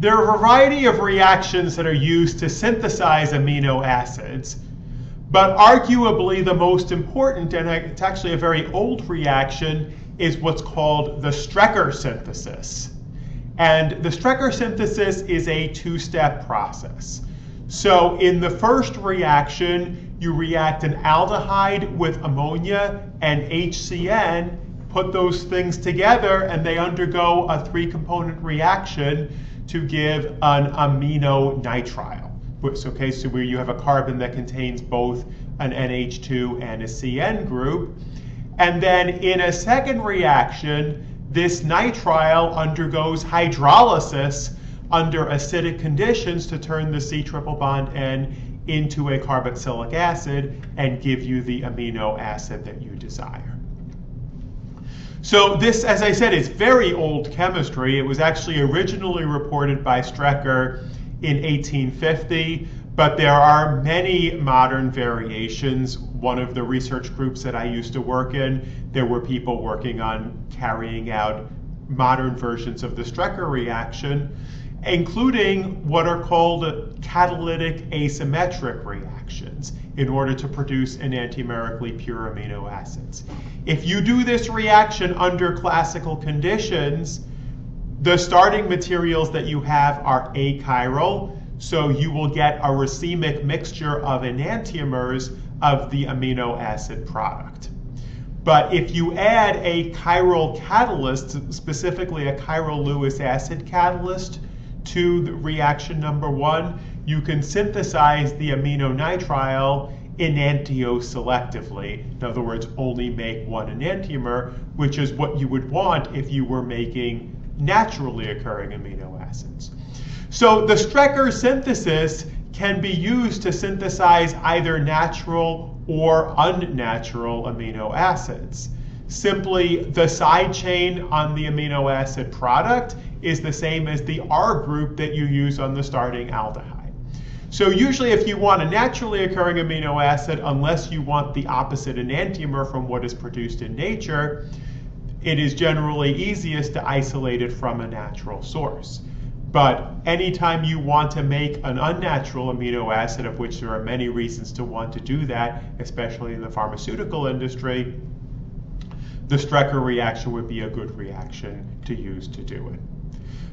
there are a variety of reactions that are used to synthesize amino acids, but arguably the most important, and it's actually a very old reaction, is what's called the Strecker synthesis. And the Strecker synthesis is a two-step process. So in the first reaction, you react an aldehyde with ammonia and HCN, put those things together, and they undergo a three-component reaction to give an amino nitrile. Okay, so where you have a carbon that contains both an NH2 and a CN group. And then in a second reaction, this nitrile undergoes hydrolysis under acidic conditions to turn the C triple bond N into a carboxylic acid and give you the amino acid that you desire. So this, as I said, is very old chemistry. It was actually originally reported by Strecker in 1850, but there are many modern variations. One of the research groups that I used to work in, there were people working on carrying out modern versions of the Strecker reaction, including what are called catalytic asymmetric reactions in order to produce enantiomerically pure amino acids. If you do this reaction under classical conditions, the starting materials that you have are achiral, so you will get a racemic mixture of enantiomers of the amino acid product. But if you add a chiral catalyst, specifically a chiral Lewis acid catalyst, to the reaction number one, you can synthesize the amino nitrile enantioselectively. In other words, only make one enantiomer, which is what you would want if you were making naturally occurring amino acids. So the Strecker synthesis can be used to synthesize either natural or unnatural amino acids. Simply, the side chain on the amino acid product is the same as the R group that you use on the starting aldehyde. So usually if you want a naturally occurring amino acid, unless you want the opposite enantiomer from what is produced in nature, it is generally easiest to isolate it from a natural source. But anytime you want to make an unnatural amino acid, of which there are many reasons to want to do that, especially in the pharmaceutical industry, the Strecker reaction would be a good reaction to use to do it.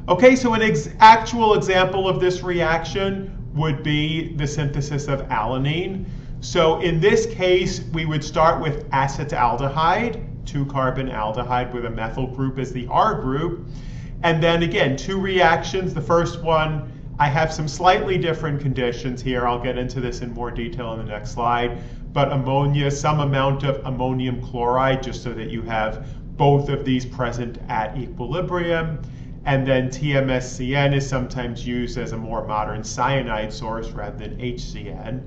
Okay, so an ex actual example of this reaction would be the synthesis of alanine. So in this case, we would start with acetaldehyde, two carbon aldehyde with a methyl group as the R group. And then again, two reactions. The first one, I have some slightly different conditions here. I'll get into this in more detail in the next slide. But ammonia, some amount of ammonium chloride, just so that you have both of these present at equilibrium. And then TMSCN is sometimes used as a more modern cyanide source rather than HCN.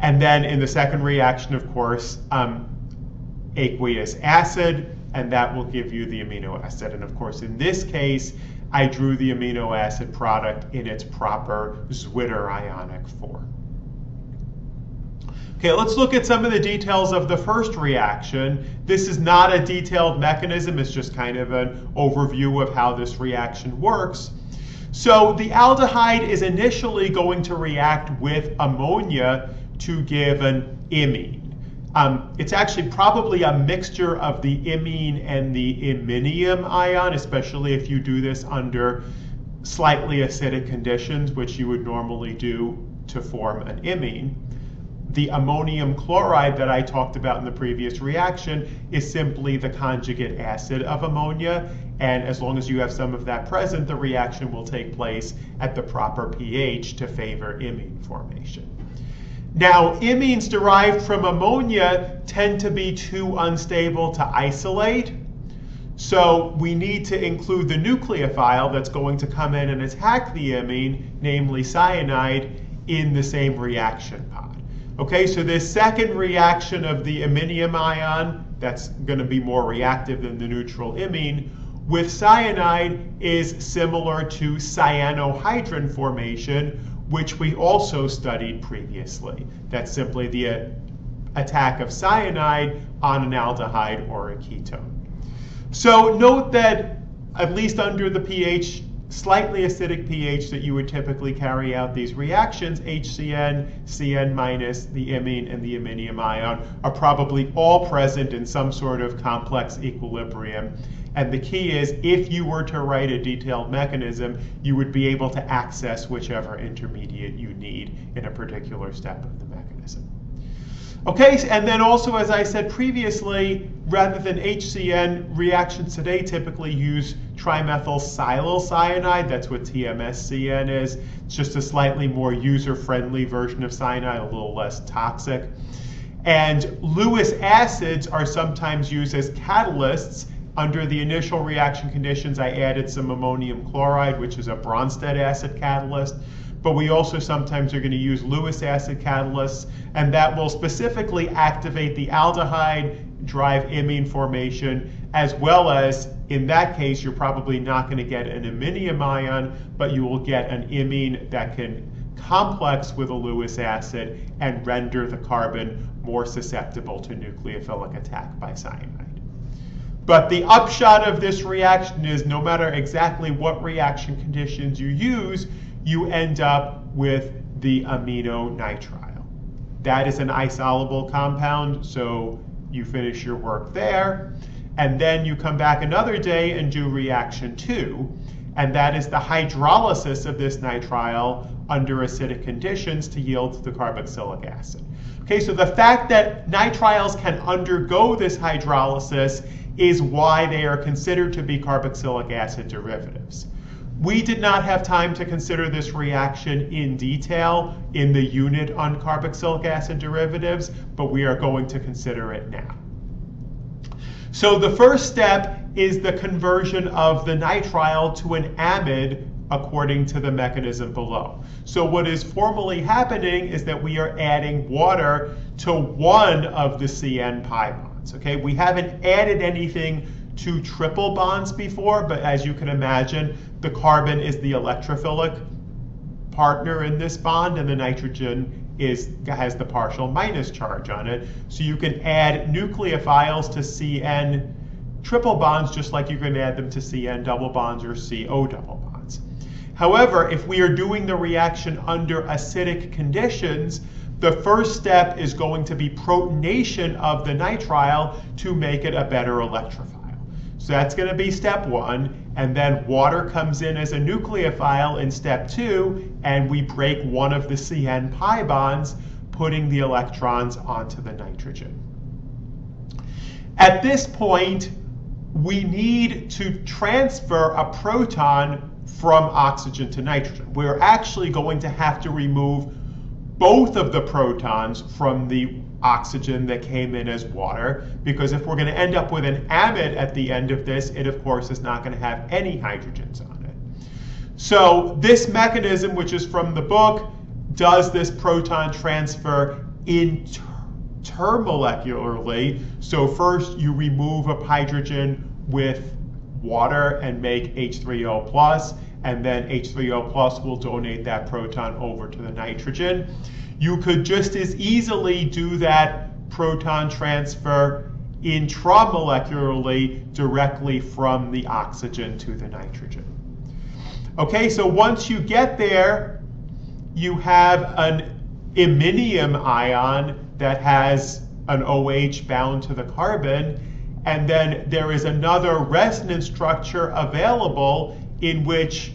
And then in the second reaction, of course, um, aqueous acid, and that will give you the amino acid. And of course, in this case, I drew the amino acid product in its proper Zwitter ionic form. Okay, let's look at some of the details of the first reaction. This is not a detailed mechanism, it's just kind of an overview of how this reaction works. So the aldehyde is initially going to react with ammonia to give an imine. Um, it's actually probably a mixture of the imine and the iminium ion, especially if you do this under slightly acidic conditions, which you would normally do to form an imine the ammonium chloride that I talked about in the previous reaction is simply the conjugate acid of ammonia. And as long as you have some of that present, the reaction will take place at the proper pH to favor imine formation. Now, imines derived from ammonia tend to be too unstable to isolate. So we need to include the nucleophile that's going to come in and attack the imine, namely cyanide, in the same reaction. Okay, so this second reaction of the iminium ion, that's going to be more reactive than the neutral imine, with cyanide is similar to cyanohydrin formation, which we also studied previously. That's simply the uh, attack of cyanide on an aldehyde or a ketone. So note that at least under the pH slightly acidic pH that you would typically carry out these reactions, HCN, CN minus, the imine, and the iminium ion are probably all present in some sort of complex equilibrium. And the key is if you were to write a detailed mechanism, you would be able to access whichever intermediate you need in a particular step of the mechanism. Okay, and then also, as I said previously, rather than HCN, reactions today typically use trimethylsilyl cyanide. That's what TMSCN is. It's just a slightly more user-friendly version of cyanide, a little less toxic. And Lewis acids are sometimes used as catalysts. Under the initial reaction conditions, I added some ammonium chloride, which is a Bronsted acid catalyst but we also sometimes are going to use Lewis acid catalysts, and that will specifically activate the aldehyde, drive imine formation, as well as, in that case, you're probably not going to get an iminium ion, but you will get an imine that can complex with a Lewis acid and render the carbon more susceptible to nucleophilic attack by cyanide. But the upshot of this reaction is no matter exactly what reaction conditions you use, you end up with the aminonitrile. That is an isolable compound, so you finish your work there. And then you come back another day and do reaction two, and that is the hydrolysis of this nitrile under acidic conditions to yield the carboxylic acid. Okay, so the fact that nitriles can undergo this hydrolysis is why they are considered to be carboxylic acid derivatives. We did not have time to consider this reaction in detail in the unit on carboxylic acid derivatives, but we are going to consider it now. So the first step is the conversion of the nitrile to an amide according to the mechanism below. So what is formally happening is that we are adding water to one of the CN pi bonds. Okay, we haven't added anything to triple bonds before, but as you can imagine, the carbon is the electrophilic partner in this bond, and the nitrogen is has the partial minus charge on it. So you can add nucleophiles to CN triple bonds just like you can add them to CN double bonds or CO double bonds. However, if we are doing the reaction under acidic conditions, the first step is going to be protonation of the nitrile to make it a better electrophile. So that's going to be step one. And then water comes in as a nucleophile in step two, and we break one of the CN pi bonds, putting the electrons onto the nitrogen. At this point, we need to transfer a proton from oxygen to nitrogen. We're actually going to have to remove both of the protons from the oxygen that came in as water, because if we're going to end up with an amide at the end of this, it of course is not going to have any hydrogens on it. So this mechanism, which is from the book, does this proton transfer intermolecularly. So first you remove a hydrogen with water and make H3O plus, and then H3O plus will donate that proton over to the nitrogen. You could just as easily do that proton transfer intramolecularly directly from the oxygen to the nitrogen. Okay, so once you get there, you have an iminium ion that has an OH bound to the carbon, and then there is another resonance structure available in which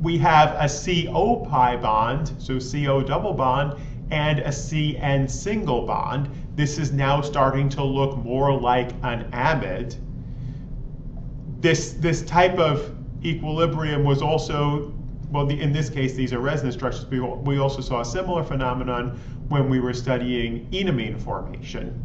we have a CO pi bond, so CO double bond, and a CN single bond. This is now starting to look more like an amide. This, this type of equilibrium was also, well, the, in this case, these are resonance structures. We, we also saw a similar phenomenon when we were studying enamine formation.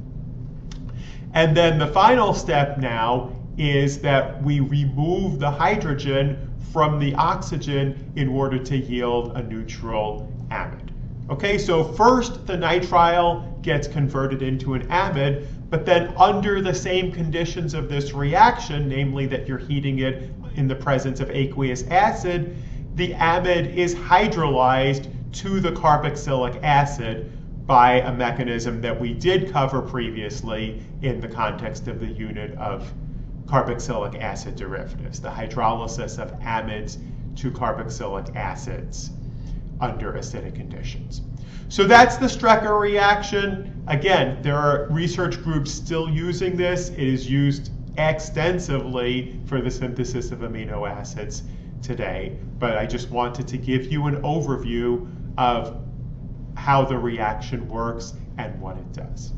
And then the final step now is that we remove the hydrogen from the oxygen in order to yield a neutral amide. Okay, so first the nitrile gets converted into an amide, but then under the same conditions of this reaction, namely that you're heating it in the presence of aqueous acid, the amide is hydrolyzed to the carboxylic acid by a mechanism that we did cover previously in the context of the unit of carboxylic acid derivatives, the hydrolysis of amides to carboxylic acids under acidic conditions. So that's the Strecker reaction. Again, there are research groups still using this. It is used extensively for the synthesis of amino acids today, but I just wanted to give you an overview of how the reaction works and what it does.